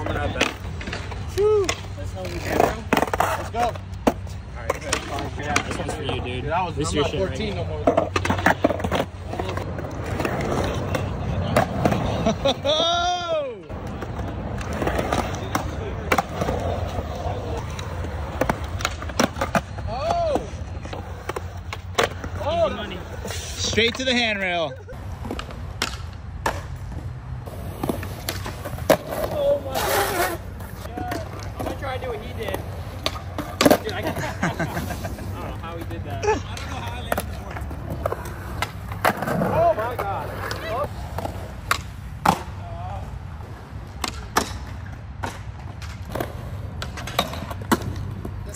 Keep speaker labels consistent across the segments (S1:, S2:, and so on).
S1: warming up at.
S2: That's how we do. Let's go.
S1: Alright, this one's for you, dude.
S2: Dude, I was,
S1: this
S2: I'm
S1: your
S2: not 14
S1: right
S2: no more. Oh!
S1: Money.
S3: Straight to the handrail.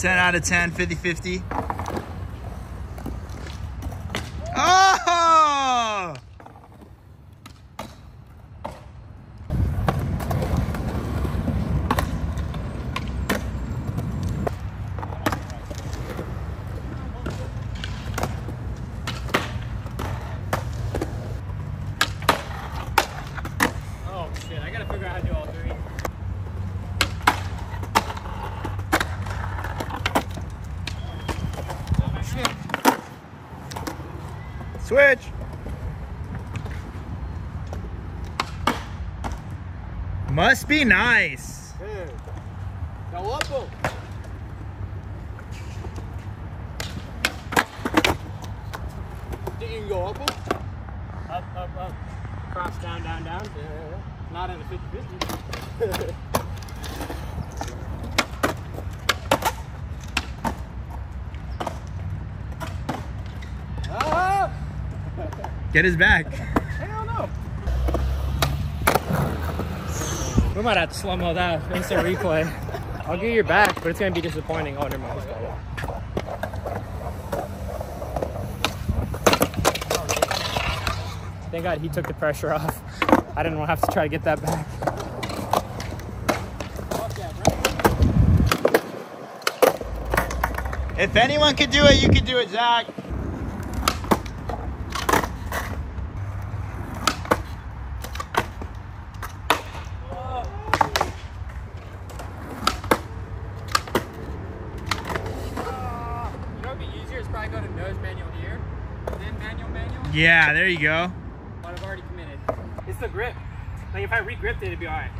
S3: 10 out of 10,
S1: 50-50.
S3: Switch. Must be nice.
S2: Hey. Go up him. You can go up?
S1: Up, up, up. Cross, down, down, down.
S2: Yeah.
S1: Not in a 50
S3: Get his back.
S2: Hell no.
S1: We might have to slow mo that. Instant replay. I'll get your back, but it's gonna be disappointing. Oh, never mind. Let's go. Thank God he took the pressure off. I didn't have to try to get that back.
S3: If anyone could do it, you could do it, Zach.
S1: You know what'd be easier is probably go to nose manual here, then manual manual.
S3: Yeah, there you go.
S1: But I've already committed. It's the grip. Like if I re-gripped it, it'd be alright.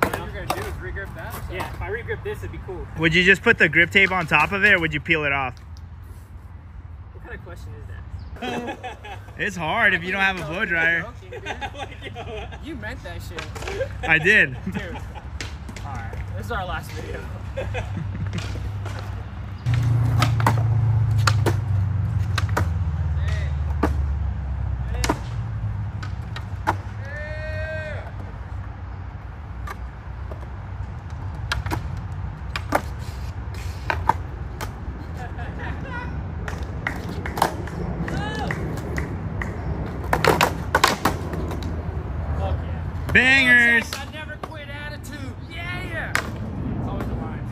S1: What you're gonna do is re-grip that? Yeah, if I re-grip this, it'd be cool.
S3: Would you just put the grip tape on top of it or would you peel it off?
S1: What kind of question is that?
S3: It's hard if you don't have a blow dryer.
S1: you meant that shit.
S3: I did.
S1: Dude. Alright, this is our last video. Fuck yeah.
S3: Bangers.
S1: I never quit attitude. Yeah. It's always a line.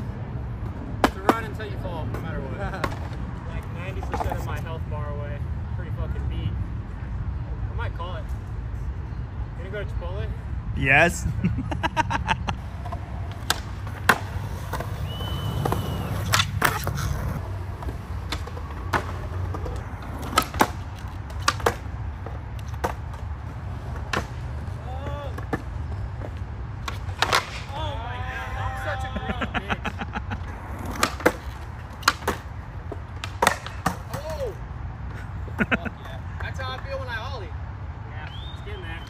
S1: To run until you fall, no matter what. like 90% of my health bar away. Pretty fucking beat. I might call it. Gonna go to Chipotle?
S3: Yes.
S1: Oh my god, I'm such a grown bitch.
S2: Oh! Fuck yeah. That's how I feel when I ollie.
S1: Yeah, it's getting there.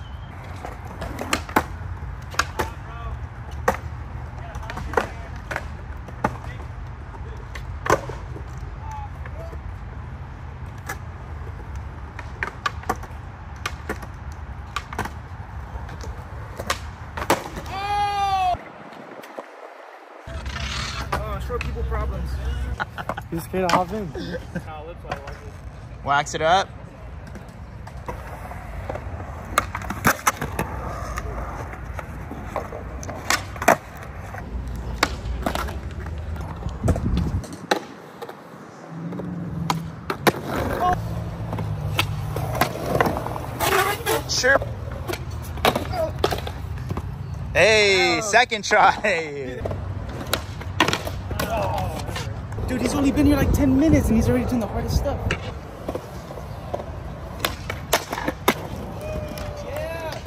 S2: Short people problems.
S1: You scared to hop in? No, lips like this.
S3: Wax it up. Sure. Hey, second try.
S2: Dude, he's only been here like 10 minutes and he's already doing the hardest stuff.
S1: Yeah.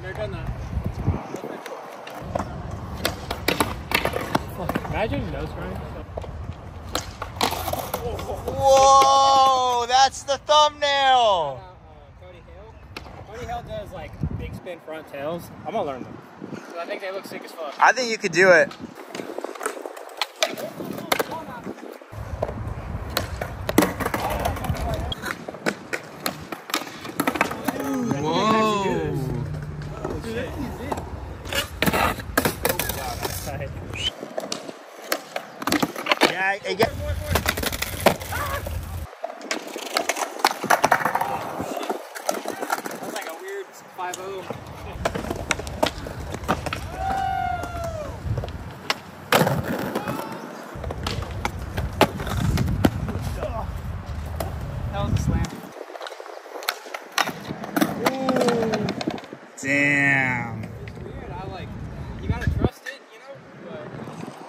S1: They're done that. Imagine nose grind.
S3: Whoa, that's the thumbnail.
S1: Cody Hill. Cody Hill does like big spin front tails. I'm gonna learn them. 'Cause I think they look sick as fuck.
S3: I think you could do it. Whoa.
S1: Tight.
S3: Yeah, I get.
S1: That's like a weird 5
S2: That was a slam.
S3: Damn.
S1: It's weird. I like, you gotta trust it, you know? But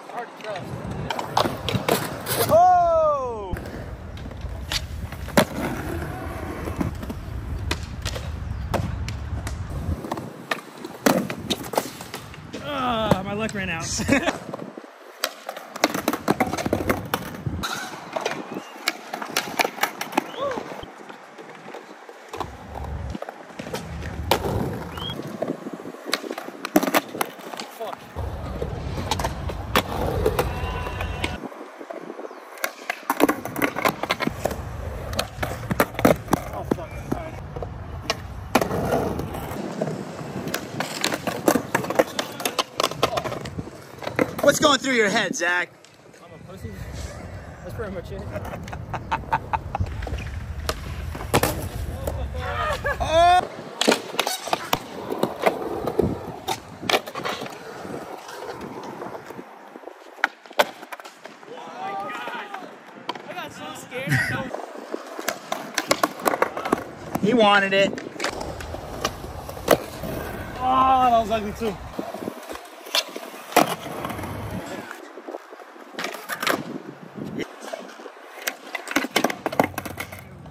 S1: it's hard to trust.
S3: Oh.
S1: Ah, my luck
S3: going through your head, Zach?
S1: I'm a pussy. That's pretty much it.
S3: Oh.
S1: I got so scared.
S3: He wanted it.
S1: Oh, that was ugly too.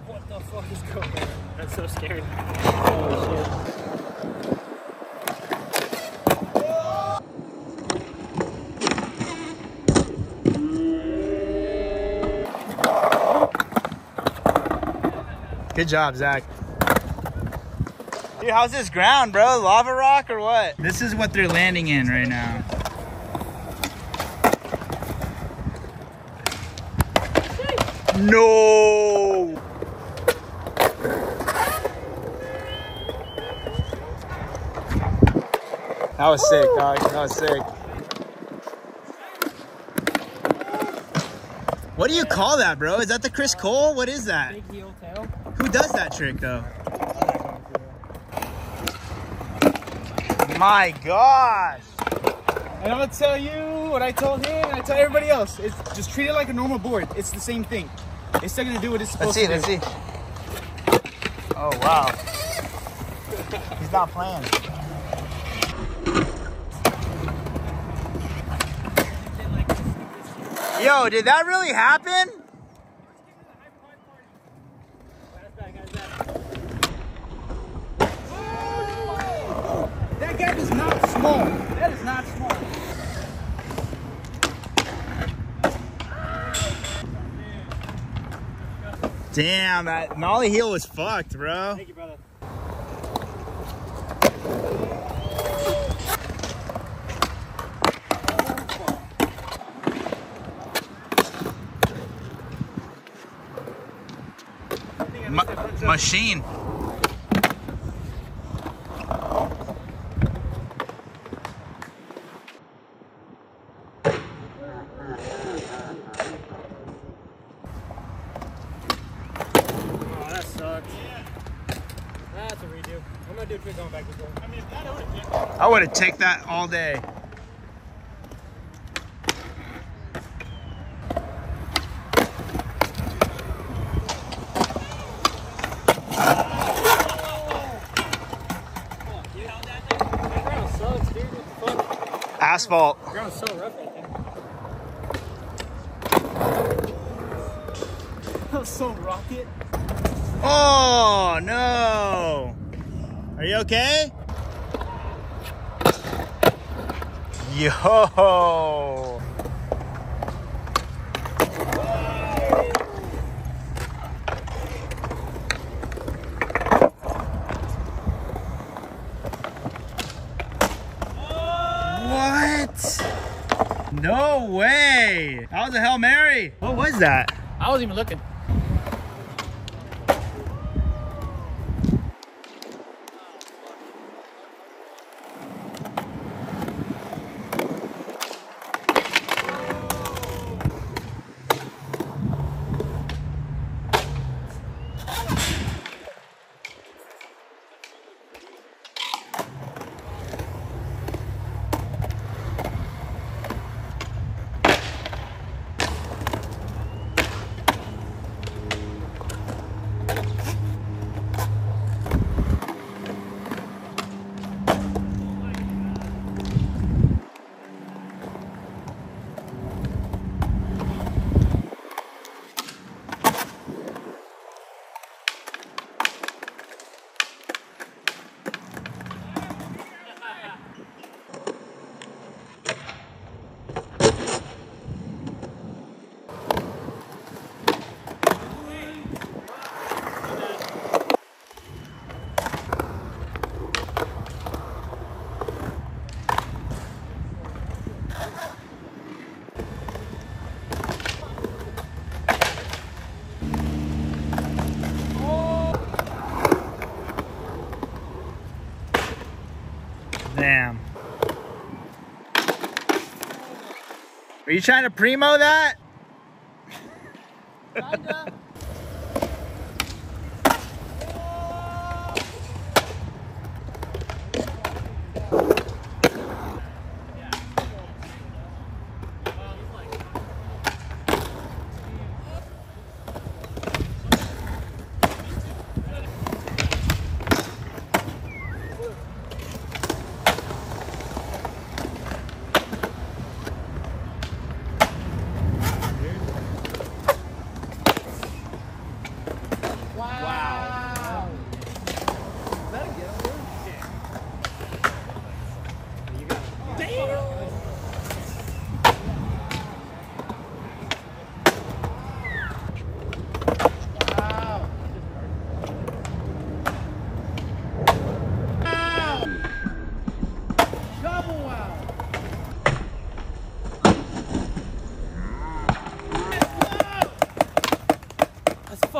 S1: What the fuck is going on? That's so. Holy shit.
S3: Good job, Zach. Dude, how's this ground, bro? Lava rock or what? This is what they're landing in right now. No! That was sick, dog. That was sick. What do you call that, bro? Is that the Chris Cole? What is that?
S1: Big heel tail.
S3: Who does that trick, though? My gosh!
S2: And I'm gonna tell you what I told him and I tell everybody else. It's just treat it like a normal board. It's the same thing. It's still gonna do what it's supposed Let's
S3: see,
S2: to
S3: let's
S2: do.
S3: see. Oh, wow. He's not playing. Yo, did that really happen?
S2: That gap is not small. That is not small.
S3: Damn, that nollie heel was fucked, bro.
S1: Thank you, brother.
S3: Ma- machine.
S1: Oh, that sucks. That's a redo. I'm gonna do a trick going back this way. I mean, if that would have
S3: I would have taken that all day.
S1: That ground sucks, dude. What the fuck?
S3: Asphalt.
S1: So rough.
S2: That was so rocket.
S3: Oh no! Are you okay? Yo! What? No way! Was a Hail Mary! What was that?
S1: I wasn't even looking.
S3: Damn. Are you trying to primo that?
S2: Kinda.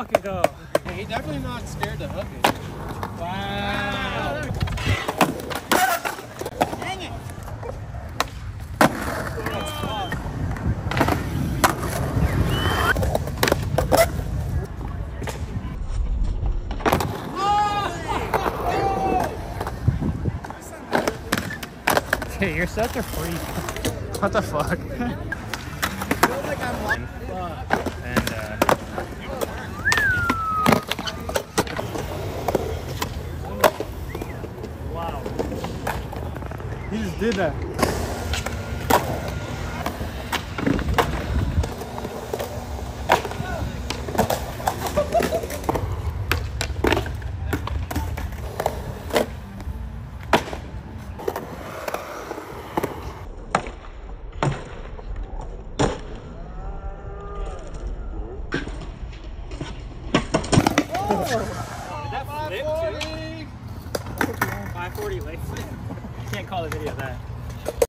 S1: Fucking go.
S2: He definitely not scared to hook it. Wow. Dang it.
S1: Dude, you're such a freak. What the fuck?
S3: And uh,
S1: Wow.
S2: He just did that.
S1: Did that flip too? 540 late flip. Can't call a video of that.